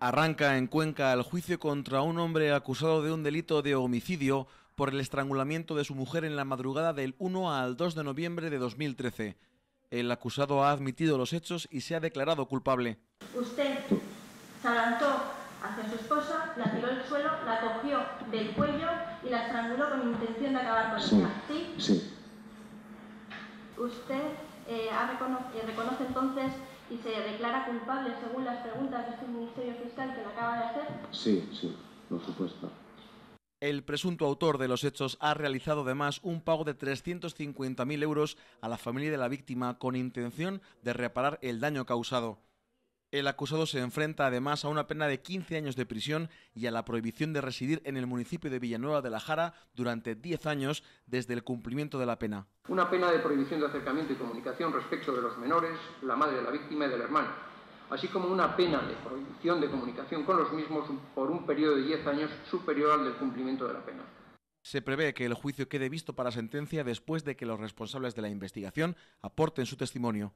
Arranca en Cuenca el juicio contra un hombre acusado de un delito de homicidio por el estrangulamiento de su mujer en la madrugada del 1 al 2 de noviembre de 2013. El acusado ha admitido los hechos y se ha declarado culpable. Usted se adelantó hacia su esposa, la tiró al suelo, la cogió del cuello y la estranguló con intención de acabar con Sí, ella. ¿Sí? sí, Usted eh, ha recono- eh, reconoce entonces y se declara culpable según las preguntas sí, sí, por supuesto. El presunto autor de los hechos ha realizado además un pago de 350.000 euros a la familia de la víctima con intención de reparar el daño causado. El acusado se enfrenta además a una pena de 15 años de prisión y a la prohibición de residir en el municipio de Villanueva de la Jara durante 10 años desde el cumplimiento de la pena. Una pena de prohibición de acercamiento y comunicación respecto de los menores, la madre de la víctima y del hermano, así como una pena de prohibición de comunicación con los mismos por un periodo de 10 años superior al del cumplimiento de la pena. Se prevé que el juicio quede visto para sentencia después de que los responsables de la investigación aporten su testimonio.